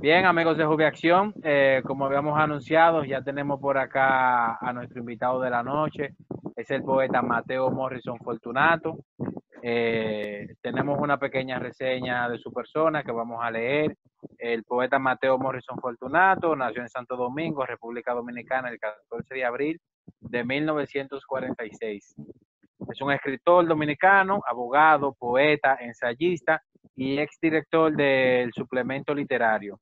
Bien, amigos de Jubiacción, eh, como habíamos anunciado, ya tenemos por acá a nuestro invitado de la noche, es el poeta Mateo Morrison Fortunato. Eh, tenemos una pequeña reseña de su persona que vamos a leer. El poeta Mateo Morrison Fortunato nació en Santo Domingo, República Dominicana, el 14 de abril de 1946. Es un escritor dominicano, abogado, poeta, ensayista y exdirector del suplemento literario.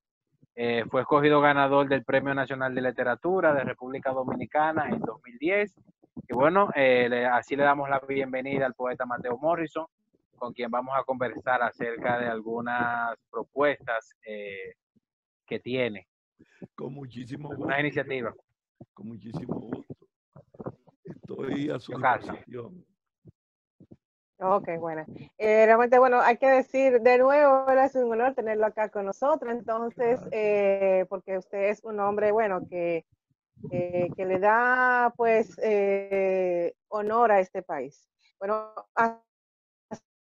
Eh, fue escogido ganador del Premio Nacional de Literatura de República Dominicana en 2010. Y bueno, eh, así le damos la bienvenida al poeta Mateo Morrison, con quien vamos a conversar acerca de algunas propuestas eh, que tiene. Con muchísimo gusto. Una iniciativa. Con muchísimo gusto. Estoy a su disposición. Ok, bueno. Eh, realmente, bueno, hay que decir de nuevo, es un honor tenerlo acá con nosotros, entonces, eh, porque usted es un hombre, bueno, que, eh, que le da, pues, honor a este país. Bueno,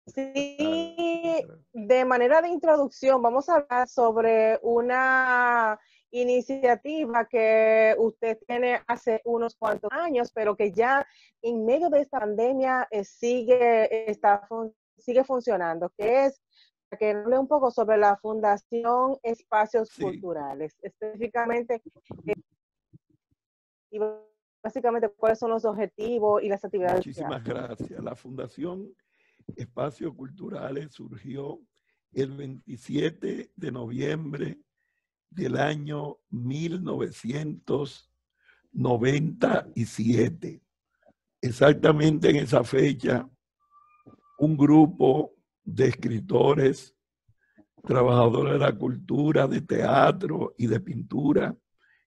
así, de manera de introducción, vamos a hablar sobre una iniciativa que usted tiene hace unos cuantos años, pero que ya en medio de esta pandemia eh, sigue, está, sigue funcionando, que es que hable un poco sobre la Fundación Espacios Culturales, específicamente eh, y básicamente cuáles son los objetivos y las actividades. Muchísimas gracias. La Fundación Espacios Culturales surgió el 27 de noviembre del año 1997. Exactamente en esa fecha, un grupo de escritores, trabajadores de la cultura, de teatro y de pintura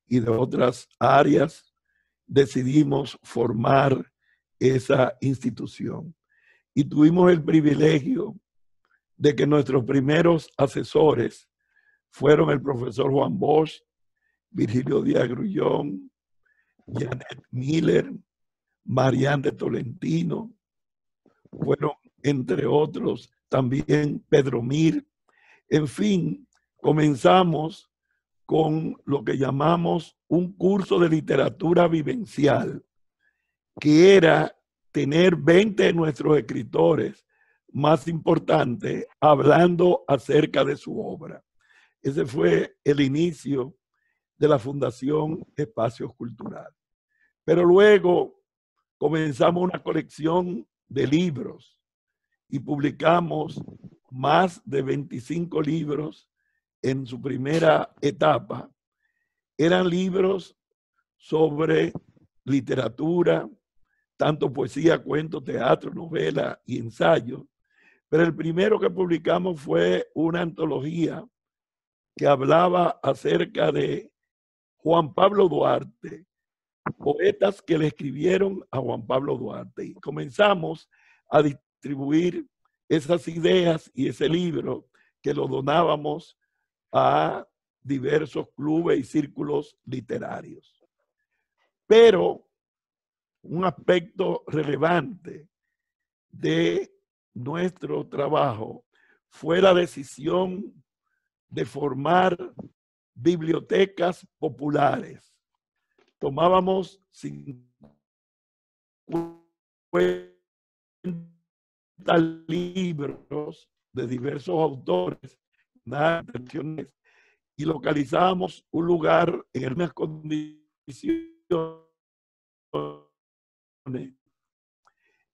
y de otras áreas, decidimos formar esa institución. Y tuvimos el privilegio de que nuestros primeros asesores fueron el profesor Juan Bosch, Virgilio Díaz Grullón, Janet Miller, Marianne de Tolentino, fueron entre otros también Pedro Mir. En fin, comenzamos con lo que llamamos un curso de literatura vivencial, que era tener 20 de nuestros escritores más importantes hablando acerca de su obra. Ese fue el inicio de la Fundación Espacios Culturales. Pero luego comenzamos una colección de libros y publicamos más de 25 libros en su primera etapa. Eran libros sobre literatura, tanto poesía, cuento, teatro, novela y ensayo. Pero el primero que publicamos fue una antología que hablaba acerca de Juan Pablo Duarte, poetas que le escribieron a Juan Pablo Duarte. Y comenzamos a distribuir esas ideas y ese libro que lo donábamos a diversos clubes y círculos literarios. Pero un aspecto relevante de nuestro trabajo fue la decisión de formar bibliotecas populares. Tomábamos 50 libros de diversos autores y localizábamos un lugar en unas condiciones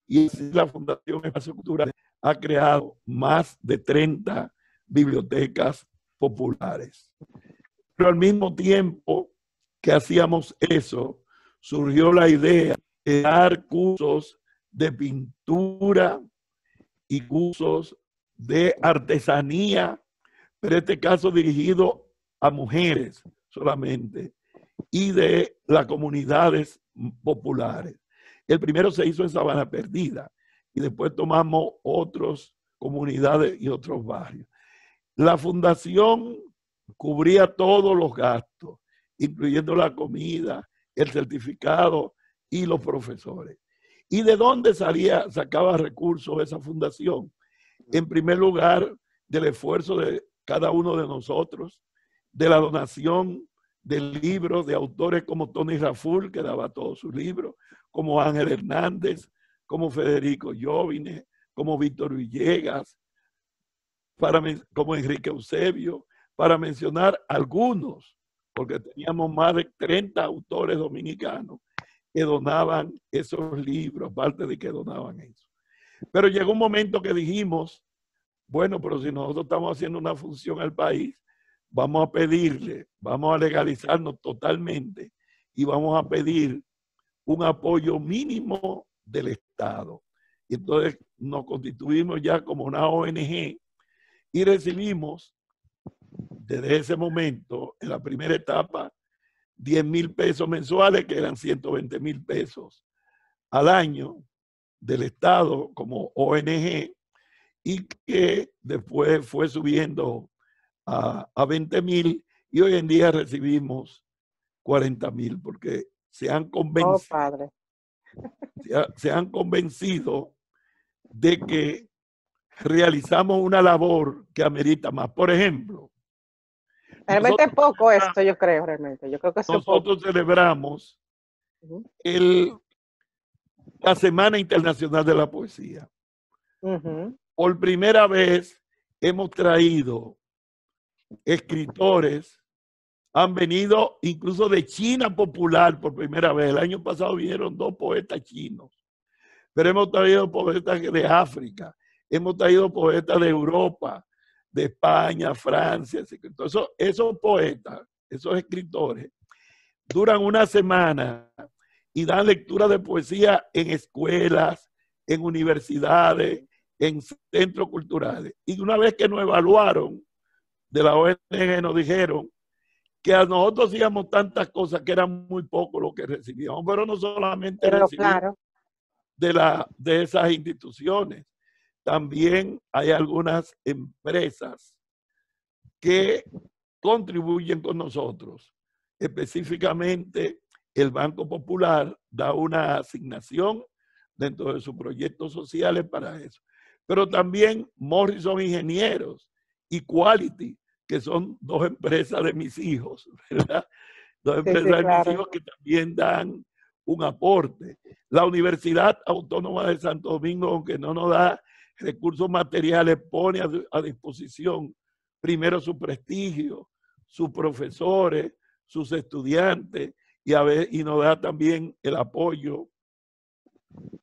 y la Fundación Espacio Cultural ha creado más de 30 bibliotecas populares. Pero al mismo tiempo que hacíamos eso, surgió la idea de dar cursos de pintura y cursos de artesanía, pero en este caso dirigido a mujeres solamente y de las comunidades populares. El primero se hizo en Sabana Perdida y después tomamos otras comunidades y otros barrios. La fundación cubría todos los gastos, incluyendo la comida, el certificado y los profesores. ¿Y de dónde salía, sacaba recursos esa fundación? En primer lugar, del esfuerzo de cada uno de nosotros, de la donación de libros de autores como Tony Raful, que daba todos sus libros, como Ángel Hernández, como Federico Jovine, como Víctor Villegas, para, como Enrique Eusebio, para mencionar algunos, porque teníamos más de 30 autores dominicanos que donaban esos libros, aparte de que donaban eso. Pero llegó un momento que dijimos, bueno, pero si nosotros estamos haciendo una función al país, vamos a pedirle, vamos a legalizarnos totalmente y vamos a pedir un apoyo mínimo del Estado. Y entonces nos constituimos ya como una ONG y recibimos desde ese momento, en la primera etapa, 10 mil pesos mensuales, que eran 120 mil pesos al año del Estado como ONG y que después fue subiendo a, a 20 mil y hoy en día recibimos 40 mil porque se han convencido. Oh, padre. Se, han convencido de que realizamos una labor que amerita más. Por ejemplo, realmente es poco esto, yo creo, realmente. Yo creo que nosotros celebramos el, la Semana Internacional de la Poesía. Por primera vez hemos traído escritores han venido incluso de China popular por primera vez. El año pasado vinieron dos poetas chinos, pero hemos traído poetas de África, hemos traído poetas de Europa, de España, Francia. Entonces, esos poetas, esos escritores, duran una semana y dan lectura de poesía en escuelas, en universidades, en centros culturales. Y una vez que nos evaluaron de la ONG, nos dijeron que a nosotros hacíamos tantas cosas que eran muy poco lo que recibíamos, pero no solamente de, la, de esas instituciones, también hay algunas empresas que contribuyen con nosotros. Específicamente, el Banco Popular da una asignación dentro de sus proyectos sociales para eso. Pero también Morrison Ingenieros y Quality que son dos empresas de mis hijos, ¿verdad? Dos empresas de mis hijos que también dan un aporte. La Universidad Autónoma de Santo Domingo, aunque no nos da recursos materiales, pone a, disposición primero su prestigio, sus profesores, sus estudiantes y, a ver, y nos da también el apoyo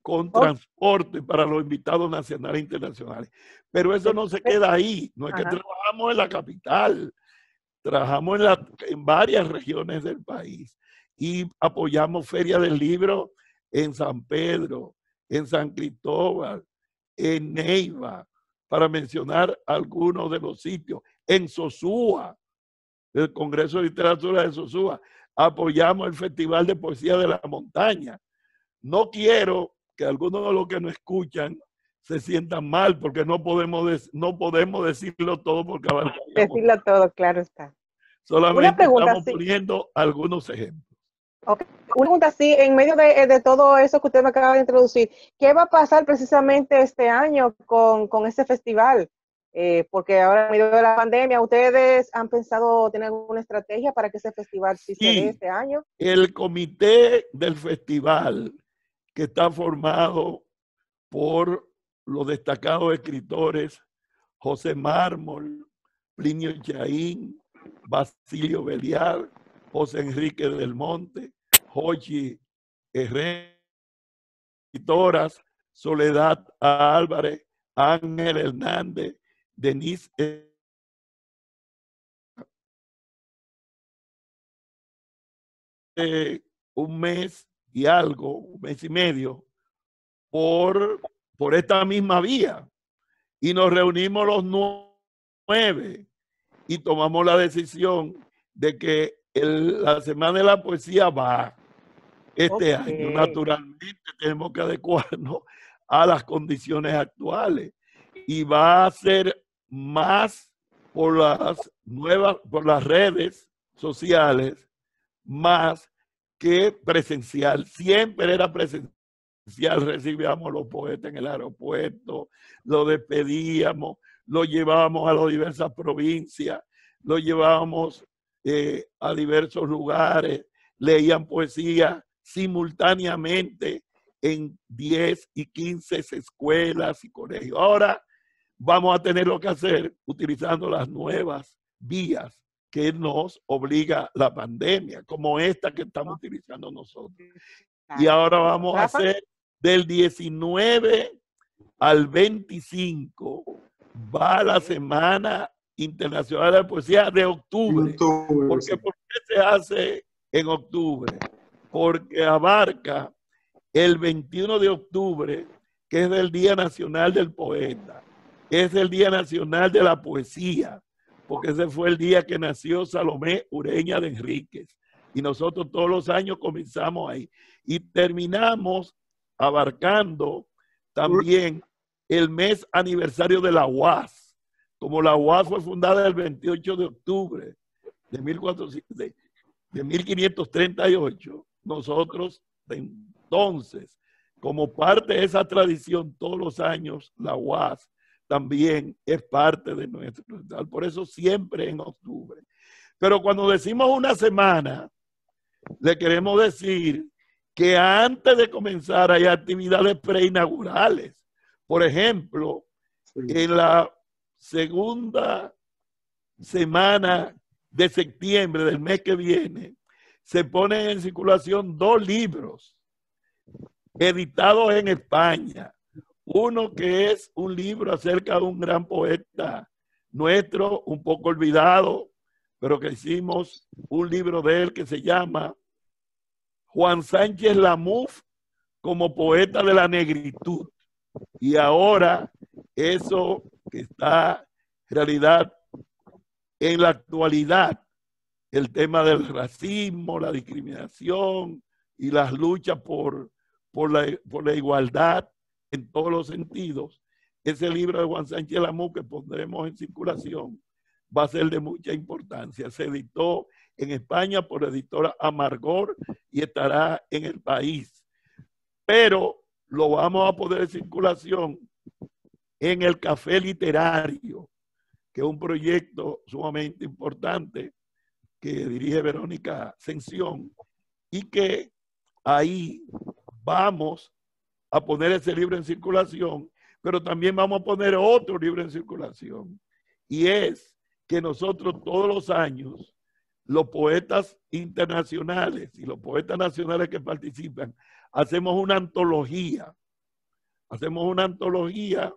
con transporte para los invitados nacionales e internacionales. Pero eso no se queda ahí, no es que trabajamos en la capital, trabajamos en, la, en varias regiones del país y apoyamos Feria del Libro en San Pedro, en San Cristóbal, en Neiva, para mencionar algunos de los sitios, en Sosúa, el Congreso de Literatura de Sosúa, apoyamos el Festival de Poesía de la Montaña. No quiero que algunos de los que nos escuchan se sientan mal porque no podemos, no podemos decirlo todo porque Decirlo todo, claro está. Solamente estamos poniendo algunos ejemplos. Okay. Una pregunta así, en medio de, de, todo eso que usted me acaba de introducir, ¿qué va a pasar precisamente este año con, con este festival? Eh, porque ahora en medio de la pandemia, ¿ustedes han pensado tener alguna estrategia para que ese festival sí, se dé este año? El comité del festival que está formado por los destacados escritores José Mármol, Plinio Chaín, Basilio Beliar, José Enrique del Monte, Jochi Herrera, escritoras, Soledad Álvarez, Ángel Hernández, Denise eh, un mes y algo, un mes y medio, por, por esta misma vía. Y nos reunimos los nueve y tomamos la decisión de que la Semana de la Poesía va este año. Naturalmente tenemos que adecuarnos a las condiciones actuales y va a ser más por las nuevas, por las redes sociales, más que presencial. Siempre era presencial. Recibíamos a los poetas en el aeropuerto, lo despedíamos, lo llevábamos a las diversas provincias, lo llevábamos eh, a diversos lugares, leían poesía simultáneamente en 10 y 15 escuelas y colegios. Ahora vamos a tener lo que hacer utilizando las nuevas vías que nos obliga la pandemia, como esta que estamos utilizando nosotros. Y ahora vamos a hacer del 19 al 25, va la Semana Internacional de la Poesía de octubre. ¿Por qué se hace en octubre? Porque abarca el 21 de octubre, que es el Día Nacional del Poeta, es el Día Nacional de la Poesía, porque ese fue el día que nació Salomé Ureña de Enríquez. Y nosotros todos los años comenzamos ahí. Y terminamos abarcando también el mes aniversario de la UAS. Como la UAS fue fundada el 28 de octubre de, 1400, de, de 1538, nosotros entonces, como parte de esa tradición, todos los años la UAS también es parte de nuestro Por eso siempre en octubre. Pero cuando decimos una semana, le queremos decir que antes de comenzar hay actividades preinaugurales. Por ejemplo, en la segunda semana de septiembre del mes que viene, se ponen en circulación dos libros editados en España uno que es un libro acerca de un gran poeta nuestro, un poco olvidado, pero que hicimos un libro de él que se llama Juan Sánchez Lamuf como poeta de la negritud. Y ahora eso está en realidad en la actualidad, el tema del racismo, la discriminación y las luchas por, por, la, por la igualdad en todos los sentidos. Ese libro de Juan Sánchez Lamú que pondremos en circulación va a ser de mucha importancia. Se editó en España por la editora Amargor y estará en el país. Pero lo vamos a poner en circulación en el Café Literario, que es un proyecto sumamente importante que dirige Verónica Sención y que ahí vamos a poner ese libro en circulación, pero también vamos a poner otro libro en circulación. Y es que nosotros todos los años, los poetas internacionales y los poetas nacionales que participan, hacemos una antología. Hacemos una antología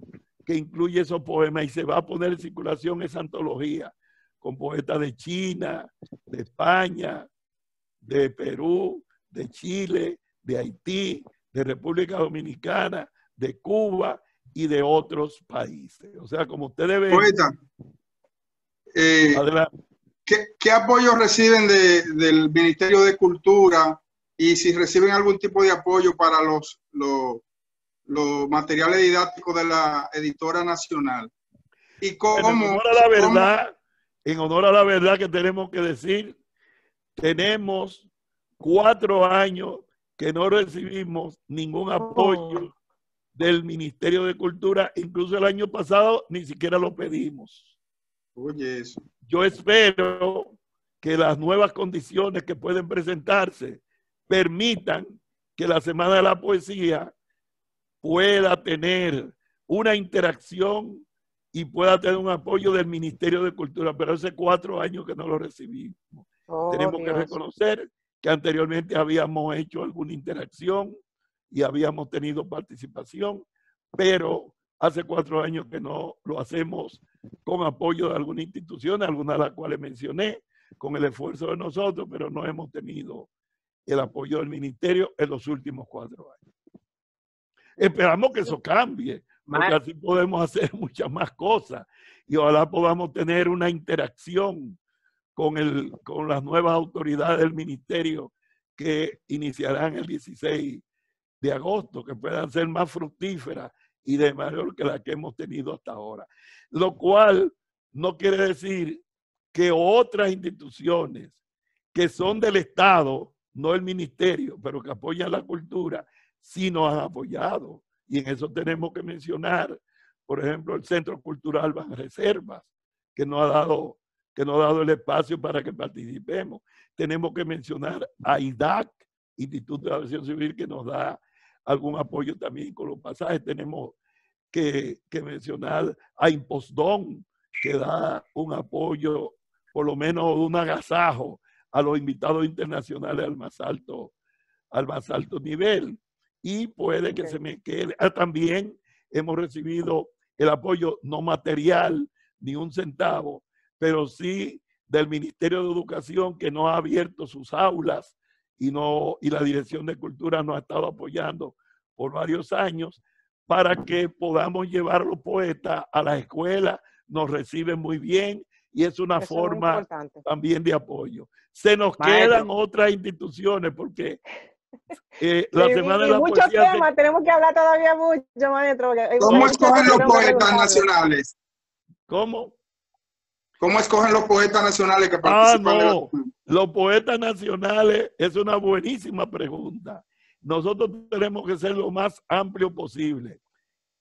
que incluye esos poemas y se va a poner en circulación esa antología con poetas de China, de España, de Perú, de Chile, de Haití, de República Dominicana, de Cuba y de otros países. O sea, como ustedes ven... Poeta, eh, ¿qué, apoyo reciben del Ministerio de Cultura y si reciben algún tipo de apoyo para los, los, materiales didácticos de la editora nacional? Y cómo, en honor a la verdad, en honor a la verdad que tenemos que decir, tenemos cuatro años que no recibimos ningún apoyo oh. del Ministerio de Cultura, incluso el año pasado ni siquiera lo pedimos. Oye, eso. Yo espero que las nuevas condiciones que pueden presentarse permitan que la Semana de la Poesía pueda tener una interacción y pueda tener un apoyo del Ministerio de Cultura, pero hace cuatro años que no lo recibimos. Oh, Tenemos que reconocer que anteriormente habíamos hecho alguna interacción y habíamos tenido participación, pero hace cuatro años que no lo hacemos con apoyo de alguna institución, algunas de las cuales mencioné, con el esfuerzo de nosotros, pero no hemos tenido el apoyo del ministerio en los últimos cuatro años. Esperamos que eso cambie, porque así podemos hacer muchas más cosas y ojalá podamos tener una interacción con, el, con las nuevas autoridades del ministerio que iniciarán el 16 de agosto, que puedan ser más fructíferas y de mayor que la que hemos tenido hasta ahora. Lo cual no quiere decir que otras instituciones que son del Estado, no el ministerio, pero que apoyan la cultura, sí nos han apoyado. Y en eso tenemos que mencionar, por ejemplo, el Centro Cultural Reservas, que nos ha dado que ha dado el espacio para que participemos. Tenemos que mencionar a IDAC, Instituto de Aviación Civil, que nos da algún apoyo también con los pasajes. Tenemos que, mencionar a Impostón, que da un apoyo, por lo menos un agasajo a los invitados internacionales al más alto, al más alto nivel. Y puede que se me quede. Ah, también hemos recibido el apoyo no material, ni un centavo, pero sí del Ministerio de Educación que no ha abierto sus aulas y, no, y la Dirección de Cultura nos ha estado apoyando por varios años para que podamos llevar a los poetas a la escuela, nos reciben muy bien y es una forma también de apoyo. Se nos quedan otras instituciones porque eh, la semana de la muchos temas, tenemos que hablar todavía mucho, maestro. ¿Cómo escogen los poetas nacionales? ¿Cómo? ¿Cómo escogen los poetas nacionales que ah, participan? Ah, no. Los poetas nacionales es una buenísima pregunta. Nosotros tenemos que ser lo más amplio posible.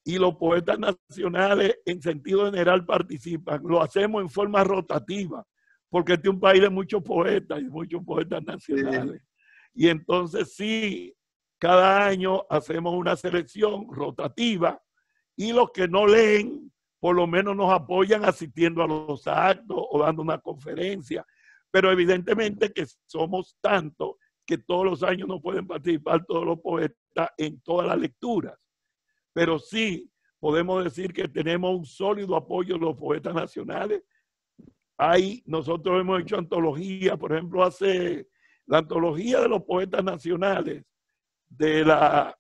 Y los poetas nacionales en sentido general participan. Lo hacemos en forma rotativa, porque este es un país de muchos poetas y muchos poetas nacionales. Y entonces sí, cada año hacemos una selección rotativa y los que no leen por lo menos nos apoyan asistiendo a los actos o dando una conferencia. Pero evidentemente que somos tantos que todos los años no pueden participar todos los poetas en todas las lecturas. Pero sí podemos decir que tenemos un sólido apoyo de los poetas nacionales. Ahí nosotros hemos hecho antología, por ejemplo, hace la antología de los poetas nacionales de la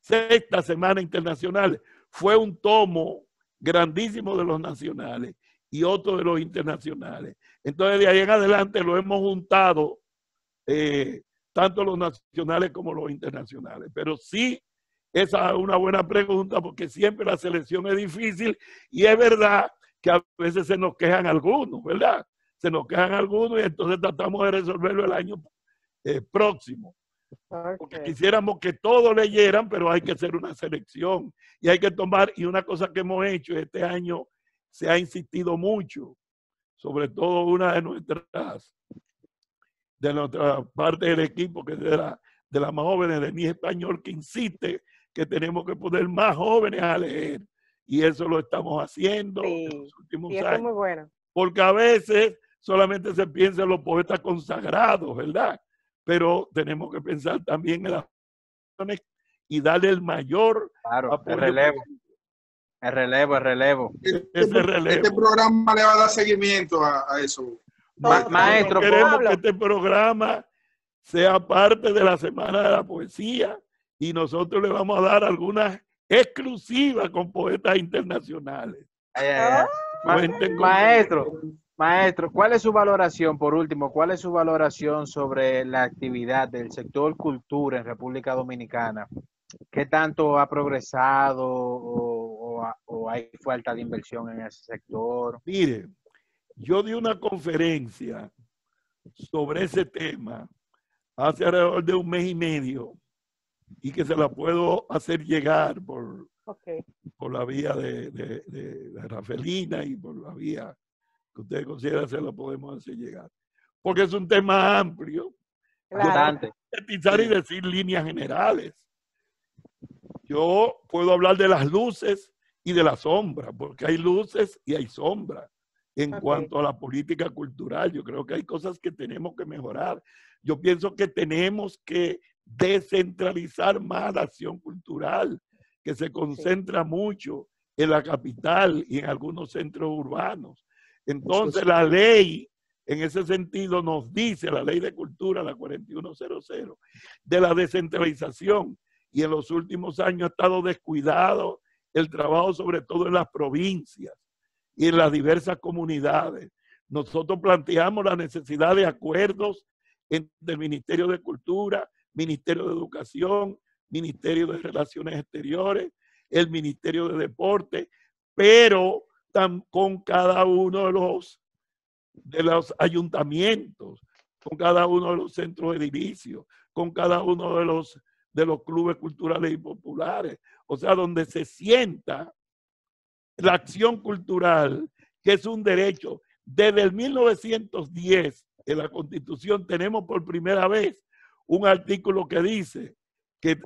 sexta semana internacional fue un tomo grandísimo de los nacionales y otro de los internacionales. Entonces, de ahí en adelante lo hemos juntado, eh, tanto los nacionales como los internacionales. Pero sí, esa es una buena pregunta porque siempre la selección es difícil y es verdad que a veces se nos quejan algunos, ¿verdad? Se nos quejan algunos y entonces tratamos de resolverlo el año eh, próximo. Porque quisiéramos que todos leyeran, pero hay que hacer una selección y hay que tomar, y una cosa que hemos hecho este año, se ha insistido mucho, sobre todo una de nuestras, de nuestra parte del equipo, que es de la, de las más jóvenes de mi español, que insiste que tenemos que poner más jóvenes a leer. Y eso lo estamos haciendo en los últimos años. muy bueno. Porque a veces solamente se piensa en los poetas consagrados, ¿verdad? pero tenemos que pensar también en las y darle el mayor claro, el relevo. El relevo, el relevo. Este, relevo. este programa le va a dar seguimiento a, eso. maestro, queremos que este programa sea parte de la Semana de la Poesía y nosotros le vamos a dar algunas exclusivas con poetas internacionales. Maestro, Maestro, ¿cuál es su valoración, por último, cuál es su valoración sobre la actividad del sector cultura en República Dominicana? ¿Qué tanto ha progresado o, hay falta de inversión en ese sector? Mire, yo di una conferencia sobre ese tema hace alrededor de un mes y medio y que se la puedo hacer llegar por, por la vía de, de Rafelina y por la vía que ustedes consideran se lo podemos hacer llegar. Porque es un tema amplio. Claro. y decir líneas generales. Yo puedo hablar de las luces y de las sombras, porque hay luces y hay sombras en cuanto a la política cultural. Yo creo que hay cosas que tenemos que mejorar. Yo pienso que tenemos que descentralizar más la acción cultural, que se concentra mucho en la capital y en algunos centros urbanos. Entonces la ley en ese sentido nos dice, la ley de cultura, la 4100, de la descentralización. Y en los últimos años ha estado descuidado el trabajo sobre todo en las provincias y en las diversas comunidades. Nosotros planteamos la necesidad de acuerdos entre el Ministerio de Cultura, Ministerio de Educación, Ministerio de Relaciones Exteriores, el Ministerio de Deporte, pero con cada uno de los, de los ayuntamientos, con cada uno de los centros edilicios, con cada uno de los, de los clubes culturales y populares. O sea, donde se sienta la acción cultural que es un derecho. Desde el 1910, en la Constitución, tenemos por primera vez un artículo que dice que,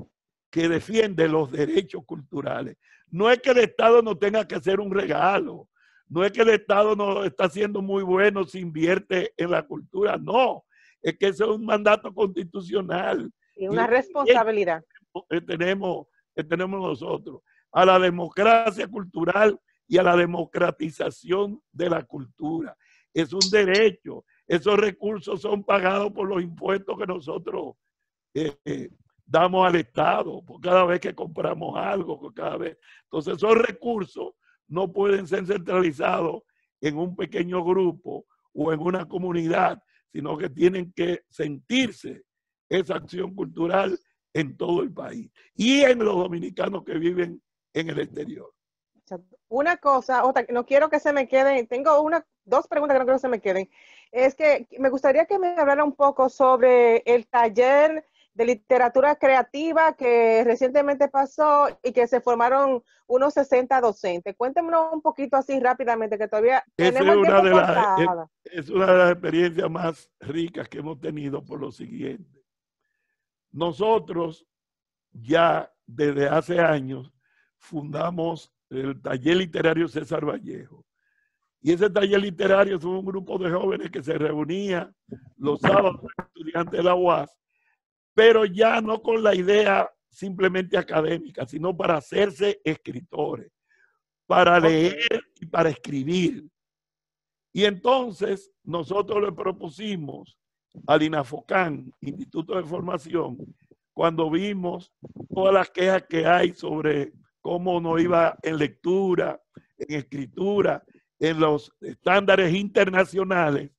que defiende los derechos culturales. No es que el Estado no tenga que hacer un regalo, no es que el Estado no está siendo muy bueno si invierte en la cultura, no, es que eso es un mandato constitucional. Y una responsabilidad. Que tenemos, que tenemos nosotros, a la democracia cultural y a la democratización de la cultura. Es un derecho. Esos recursos son pagados por los impuestos que nosotros eh, eh, damos al Estado, por cada vez que compramos algo, por cada vez. Entonces, esos recursos no pueden ser centralizados en un pequeño grupo o en una comunidad, sino que tienen que sentirse esa acción cultural en todo el país y en los dominicanos que viven en el exterior. Una cosa, otra, no quiero que se me queden, tengo una, dos preguntas que no quiero que se me queden. Es que me gustaría que me hablara un poco sobre el taller de literatura creativa que recientemente pasó y que se formaron unos 60 docentes. Cuéntenos un poquito así rápidamente, que todavía tenemos es una, de las, es, una de las experiencias más ricas que hemos tenido por lo siguiente. Nosotros ya desde hace años fundamos el taller literario César Vallejo. Y ese taller literario fue un grupo de jóvenes que se reunía los sábados, estudiantes de la UAS, pero ya no con la idea simplemente académica, sino para hacerse escritores, para leer y para escribir. Y entonces nosotros le propusimos al INAFOCAN, Instituto de Formación, cuando vimos todas las quejas que hay sobre cómo no iba en lectura, en escritura, en los estándares internacionales,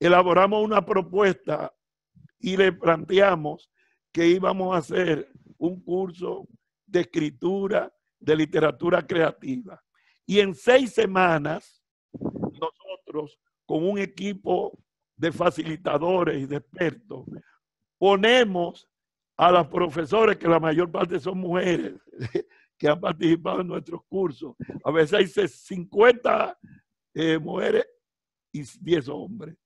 elaboramos una propuesta y le planteamos que íbamos a hacer un curso de escritura, de literatura creativa. Y en seis semanas, nosotros, con un equipo de facilitadores y de expertos, ponemos a los profesores, que la mayor parte son mujeres, que han participado en nuestros cursos. A veces hay 50 eh, mujeres y 10 hombres.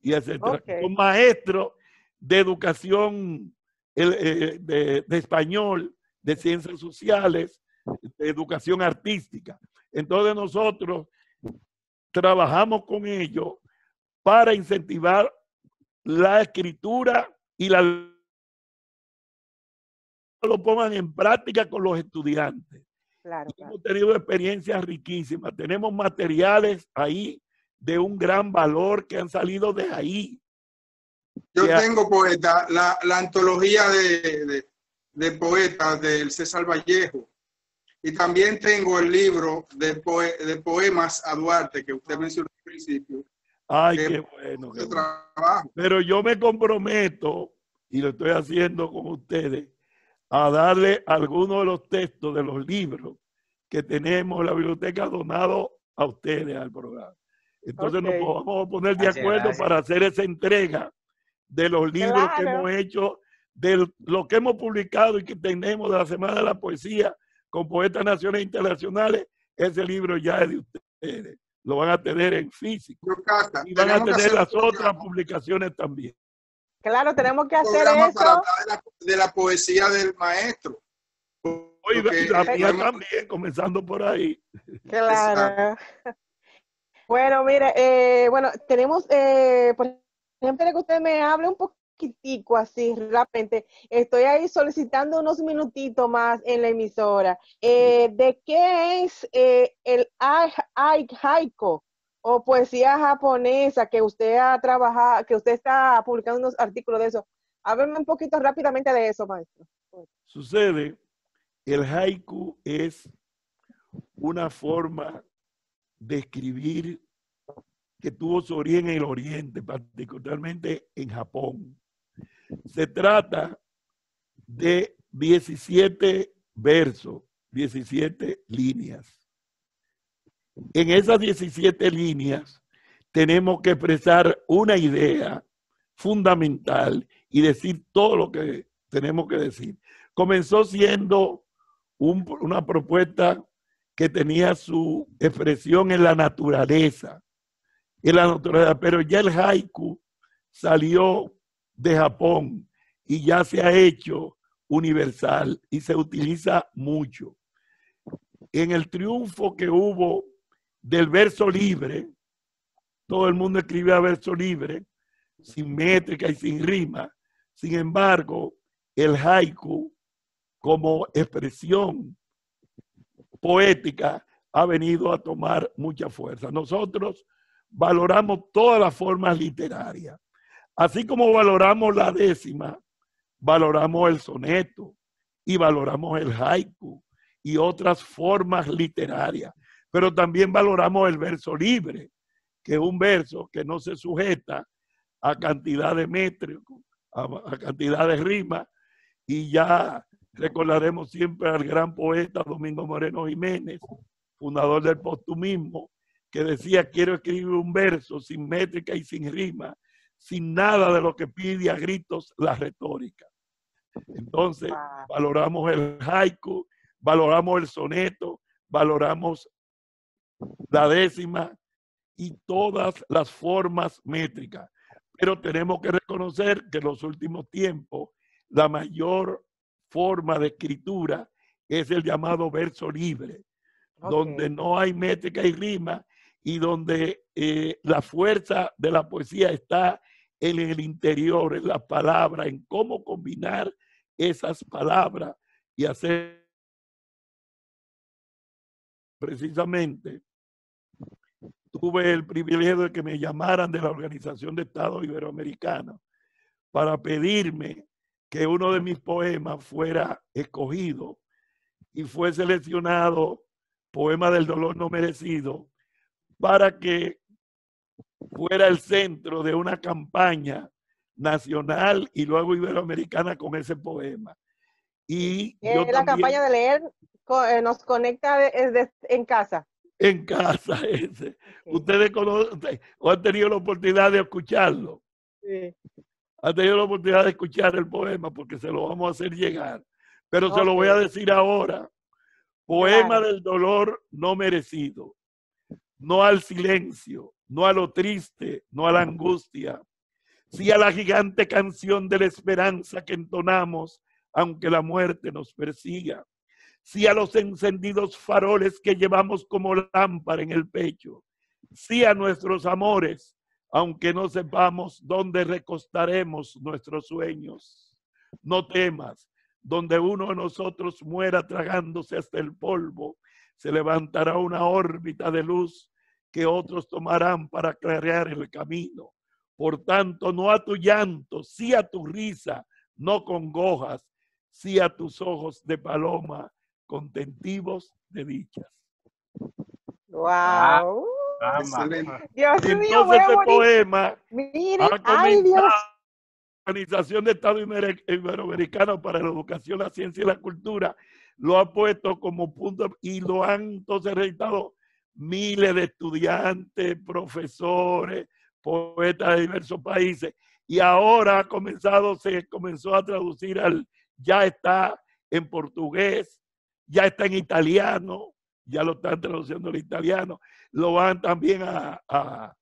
Y etcétera. Son maestros de educación eh, de, de, español, de ciencias sociales, de educación artística. Entonces nosotros trabajamos con ellos para incentivar la escritura y la lo pongan en práctica con los estudiantes. Hemos tenido experiencias riquísimas. Tenemos materiales ahí de un gran valor que han salido de ahí. Yo tengo, poeta, la, antología de, de, poetas del César Vallejo. Y también tengo el libro de, de poemas a Duarte que usted mencionó al principio. Ay, qué bueno. Pero yo me comprometo, y lo estoy haciendo con ustedes, a darle algunos de los textos de los libros que tenemos en la biblioteca donado a ustedes al programa. Entonces nos vamos a poner de acuerdo para hacer esa entrega de los libros que hemos hecho, de lo que hemos publicado y que tenemos de la Semana de la Poesía con poetas nacionales e internacionales. Ese libro ya es de ustedes. Lo van a tener en físico. Y van a tener las otras publicaciones también. Claro, tenemos que hacer eso. de, la, poesía del maestro. Oye, la mía también, comenzando por ahí. Claro. Bueno, mire, eh, bueno, tenemos, eh, por ejemplo, que usted me hable un poquitico así rápidamente. Estoy ahí solicitando unos minutitos más en la emisora. Eh, ¿De qué es eh, el haiku? o poesía japonesa que usted ha trabajado, que usted está publicando unos artículos de eso. Háblame un poquito rápidamente de eso, maestro. Sucede, el haiku es una forma de escribir que tuvo su origen en el Oriente, particularmente en Japón. Se trata de 17 versos, 17 líneas en esas 17 líneas tenemos que expresar una idea fundamental y decir todo lo que tenemos que decir. Comenzó siendo una propuesta que tenía su expresión en la naturaleza, en la naturaleza, pero ya el haiku salió de Japón y ya se ha hecho universal y se utiliza mucho. En el triunfo que hubo del verso libre, todo el mundo escribía verso libre, sin métrica y sin rima. Sin embargo, el haiku como expresión poética ha venido a tomar mucha fuerza. Nosotros valoramos todas las formas literarias. Así como valoramos la décima, valoramos el soneto y valoramos el haiku y otras formas literarias. Pero también valoramos el verso libre, que es un verso que no se sujeta a cantidad de métricos, a, cantidad de rimas, y ya recordaremos siempre al gran poeta Domingo Moreno Jiménez, fundador del postumismo, que decía, quiero escribir un verso sin métrica y sin rima, sin nada de lo que pide a gritos la retórica. Entonces, valoramos el haiku, valoramos el soneto, valoramos la décima y todas las formas métricas. Pero tenemos que reconocer que en los últimos tiempos la mayor forma de escritura es el llamado verso libre, donde no hay métrica y rima y donde eh, la fuerza de la poesía está en el interior, en las palabras, en cómo combinar esas palabras y hacer precisamente tuve el privilegio de que me llamaran de la Organización de Estados Iberoamericanos para pedirme que uno de mis poemas fuera escogido y fue seleccionado Poema del Dolor No Merecido para que fuera el centro de una campaña nacional y luego iberoamericana con ese poema. Y la campaña de leer eh, nos conecta en casa en casa ese. Ustedes conocen o han tenido la oportunidad de escucharlo. Sí. Han tenido la oportunidad de escuchar el poema porque se lo vamos a hacer llegar. Pero se lo voy a decir ahora. Poema del dolor no merecido. No al silencio, no a lo triste, no a la angustia. Sí a la gigante canción de la esperanza que entonamos, aunque la muerte nos persiga sí a los encendidos faroles que llevamos como lámpara en el pecho, sí a nuestros amores, aunque no sepamos dónde recostaremos nuestros sueños. No temas, donde uno de nosotros muera tragándose hasta el polvo, se levantará una órbita de luz que otros tomarán para clarear el camino. Por tanto, no a tu llanto, sí a tu risa, no congojas, sí a tus ojos de paloma contentivos de dichas. ¡Wow! Ah, Dios mío, Entonces este poema Mire, ay Dios. la Organización de Estado Iberoamericano para la Educación, la Ciencia y la Cultura lo ha puesto como punto y lo han entonces reeditado miles de estudiantes, profesores, poetas de diversos países y ahora ha comenzado, se comenzó a traducir al, ya está en portugués, ya está en italiano, ya lo están traduciendo al italiano, lo van también a,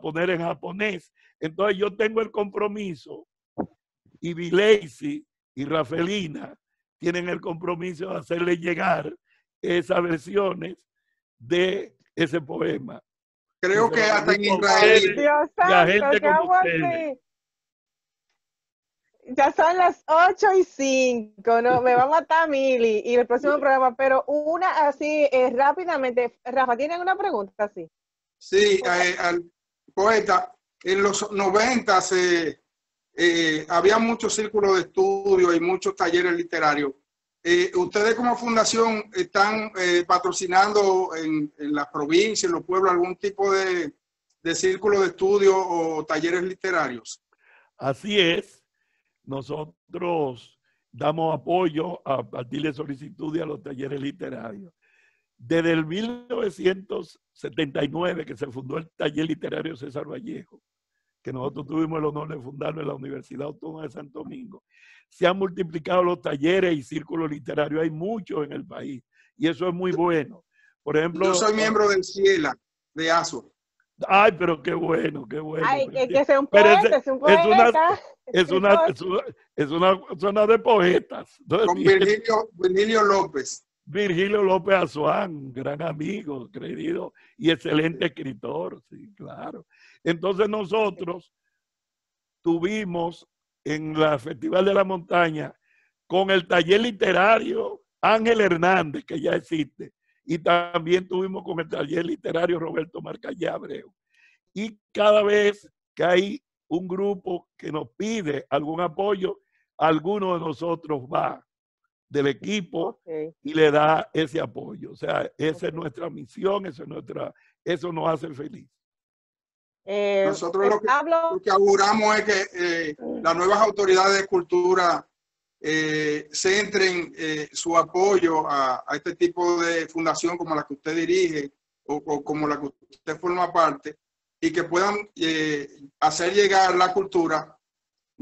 poner en japonés. Entonces yo tengo el compromiso y Vileisi y Rafelina tienen el compromiso de hacerle llegar esas versiones de ese poema. Creo que hasta en Israel. Dios santo, ya son las 8 y 5, ¿no? Me va a matar Mili y el próximo programa, pero una así eh, rápidamente. Rafa, ¿tienen una pregunta así? Sí, eh, al poeta, en los 90 se, eh, había muchos círculos de estudio y muchos talleres literarios. ¿Ustedes como fundación están patrocinando en, en las provincias, en los pueblos, algún tipo de, de círculo de estudio o talleres literarios? Así es nosotros damos apoyo a partir de solicitudes a los talleres literarios. Desde el 1979 que se fundó el taller literario César Vallejo, que nosotros tuvimos el honor de fundarlo en la Universidad Autónoma de Santo Domingo, se han multiplicado los talleres y círculos literarios. Hay muchos en el país y eso es muy bueno, Por ejemplo. Yo soy miembro del CIELA, de ASO. Ay, pero qué bueno, qué bueno. Ay, que, que sea un poeta, es, un poeta. Es una, es una, es una, zona de poetas. Con Virgilio, Virgilio López. Virgilio López Azuán, gran amigo, querido y excelente escritor, sí, claro. Entonces nosotros tuvimos en la Festival de la Montaña con el taller literario Ángel Hernández, que ya existe, y también tuvimos con el taller literario Roberto Marcallé Abreu. Y cada vez que hay un grupo que nos pide algún apoyo, alguno de nosotros va del equipo y le da ese apoyo. O sea, esa es nuestra misión, eso, es nuestra, eso nos hace feliz. Eh, nosotros lo que, auguramos es que eh, las nuevas autoridades de cultura eh, centren eh, su apoyo a, este tipo de fundación como la que usted dirige o, como la que usted forma parte y que puedan eh, hacer llegar la cultura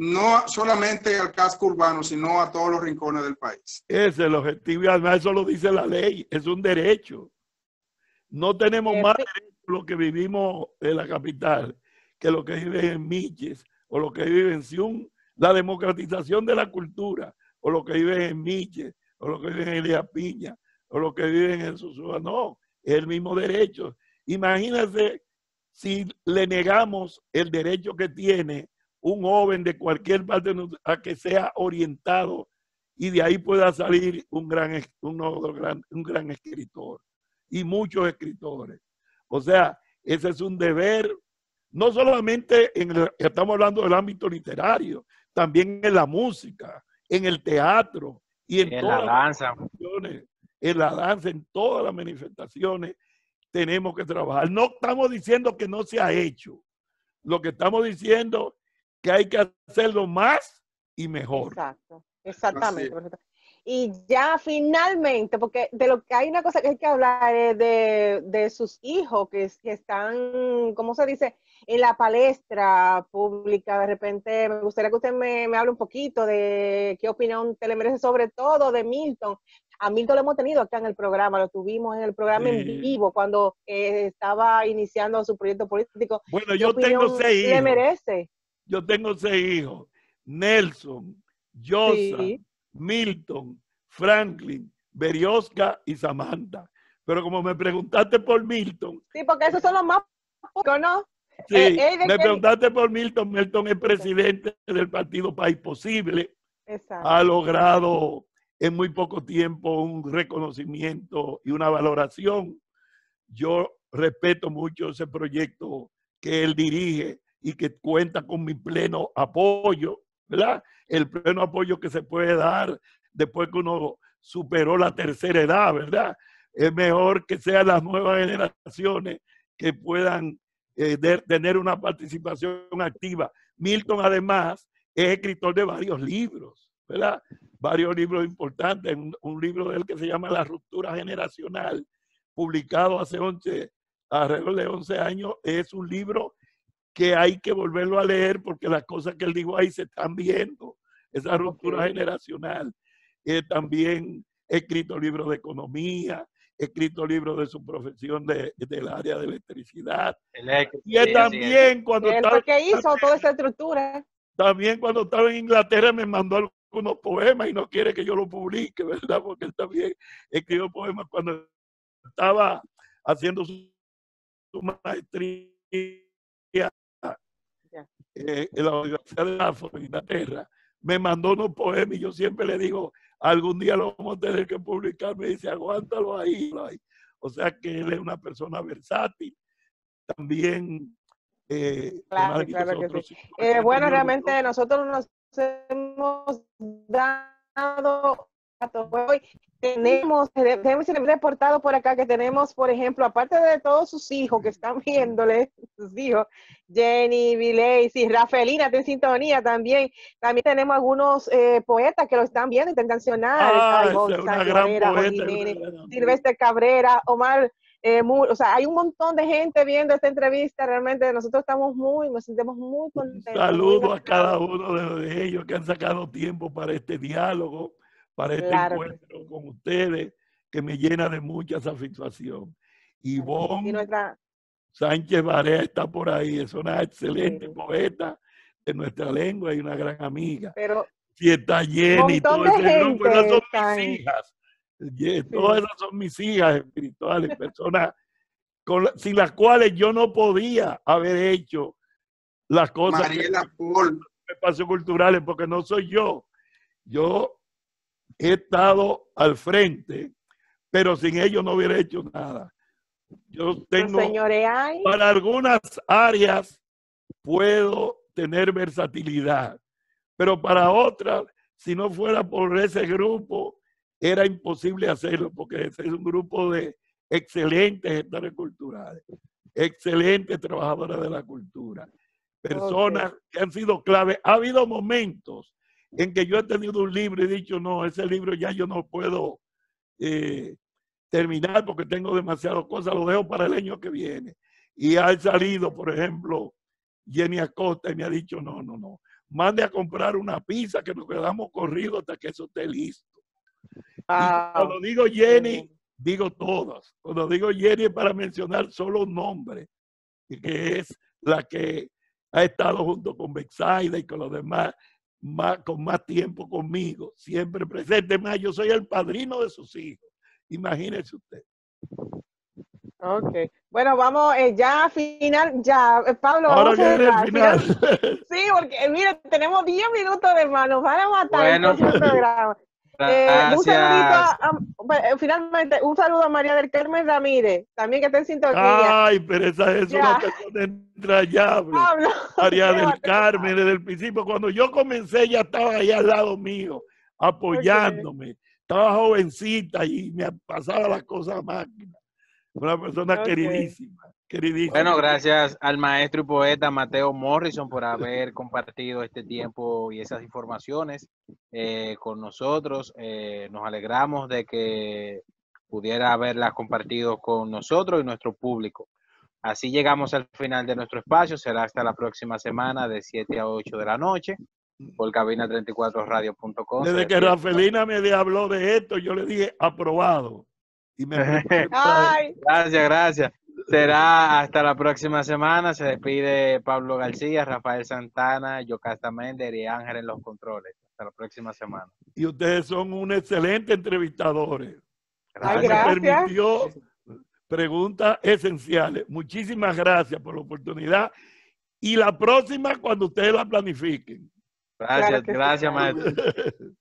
no solamente al casco urbano, sino a todos los rincones del país. Ese es el objetivo y además eso lo dice la ley, es un derecho. No tenemos más derecho lo que vivimos en la capital que lo que viven en Miches o lo que viven en Ciún la democratización de la cultura, o lo que viven en Miche, o lo que viven en Elías Piña, o lo que viven en Susúa. No, es el mismo derecho. Imagínense si le negamos el derecho que tiene un joven de cualquier parte a que sea orientado y de ahí pueda salir un gran, un, un gran escritor y muchos escritores. O sea, ese es un deber, no solamente en el, estamos hablando del ámbito literario, también en la música, en el teatro y en, todas la danza. Las en la danza, en todas las manifestaciones, tenemos que trabajar. No estamos diciendo que no se ha hecho. Lo que estamos diciendo que hay que hacerlo más y mejor. Exacto, exactamente. Y ya finalmente, porque de lo que hay una cosa que hay que hablar es de, de sus hijos que, que están, ¿cómo se dice? en la palestra pública. De repente, me gustaría que usted me, hable un poquito de qué opinión te le merece, sobre todo de Milton. A Milton lo hemos tenido acá en el programa, lo tuvimos en el programa en vivo cuando eh, estaba iniciando su proyecto político. Bueno, yo tengo seis hijos. Le merece? Yo tengo seis hijos. Nelson, Josa, Milton, Franklin, Berioska y Samantha. Pero como me preguntaste por Milton. Sí, porque esos son los más pocos, ¿no? Sí, eh, me preguntaste por Milton. Milton es presidente del partido País Posible. Ha logrado en muy poco tiempo un reconocimiento y una valoración. Yo respeto mucho ese proyecto que él dirige y que cuenta con mi pleno apoyo, ¿verdad? El pleno apoyo que se puede dar después que uno superó la tercera edad, ¿verdad? Es mejor que sean las nuevas generaciones que puedan eh, de, tener una participación activa. Milton además es escritor de varios libros, ¿verdad? Varios libros importantes. Un, libro de él que se llama La ruptura generacional, publicado hace 11, alrededor de 11 años, es un libro que hay que volverlo a leer porque las cosas que él dijo ahí se están viendo. Esa ruptura generacional. Eh, también he escrito libros de economía, escrito libros de su profesión de, del área de electricidad. y también cuando estaba... que hizo toda esa estructura. También cuando estaba en Inglaterra me mandó algunos poemas y no quiere que yo lo publique, ¿verdad? Porque él también escribió poemas cuando estaba haciendo su, maestría eh, en la Universidad de Inglaterra. Me mandó unos poemas y yo siempre le digo, algún día lo vamos a tener que publicar, me dice, aguántalo ahí. O sea que él es una persona versátil. También... Eh, claro, claro que sí. Eh, bueno, realmente nosotros nos hemos dado hoy tenemos, tenemos reportado por acá que tenemos, por ejemplo, aparte de todos sus hijos que están viéndole, sus hijos, Jenny, y Rafaelina, está en sintonía también. También tenemos algunos eh, poetas que lo están viendo internacionales. Ah, Silvestre Cabrera, Omar eh, o sea, hay un montón de gente viendo esta entrevista. Realmente nosotros estamos muy, nos sentimos muy contentos. Saludo a cada uno de ellos que han sacado tiempo para este diálogo para este encuentro con ustedes. que me llena de mucha satisfacción. Ivonne nuestra... Sánchez Barea está por ahí, es una excelente poeta de nuestra lengua y una gran amiga. Pero si está Jenny y todo ese grupo, esas son mis hijas. Todas esas son mis hijas espirituales, personas sin las cuales yo no podía haber hecho las cosas Mariela Paul. espacios culturales porque no soy yo. Yo he estado al frente, pero sin ellos no hubiera hecho nada. Yo tengo para algunas áreas puedo tener versatilidad, pero para otras, si no fuera por ese grupo, era imposible hacerlo porque ese es un grupo de excelentes gestores culturales, excelentes trabajadoras de la cultura, personas que han sido clave. Ha habido momentos en que yo he tenido un libro y he dicho, no, ese libro ya yo no puedo eh, terminar porque tengo demasiadas cosas, lo dejo para el año que viene. Y ha salido, por ejemplo, Jenny Acosta y me ha dicho, no, no, no, mande a comprar una pizza que nos quedamos corridos hasta que eso esté listo. cuando digo Jenny, digo todas. Cuando digo Jenny es para mencionar solo un nombre, que es la que ha estado junto con Bexaida y con los demás, más, con más tiempo conmigo, siempre presente. Más, yo soy el padrino de sus hijos. Imagínese usted. Ok. Bueno, vamos eh, ya a final, ya, eh, Pablo. Ahora vamos final. Sí, porque mire, tenemos 10 minutos de más, nos van a matar bueno. el programa. Eh, un saludito, finalmente, un saludo a María del Carmen Ramírez, también que está en sintonía. Ay, pero esa es una persona entrañable. María del Carmen, desde el principio, cuando yo comencé, ya estaba ahí al lado mío, apoyándome. Estaba jovencita y me pasaba las cosas a máquina. Una persona queridísima. Bueno, gracias al maestro y poeta Mateo Morrison por haber compartido este tiempo y esas informaciones eh, con nosotros. Eh, nos alegramos de que pudiera haberlas compartido con nosotros y nuestro público. Así llegamos al final de nuestro espacio. Será hasta la próxima semana de 7 a 8 de la noche por cabina34radio.com. Desde que Rafelina me habló de esto, yo le dije aprobado. Y me gracias, gracias. Será hasta la próxima semana. Se despide Pablo García, Rafael Santana, Yocasta Méndez y Ángel en los controles. Hasta la próxima semana. Y ustedes son un excelente entrevistadores. Gracias. Me permitió preguntas esenciales. Muchísimas gracias por la oportunidad. Y la próxima cuando ustedes la planifiquen. Gracias, gracias, maestro.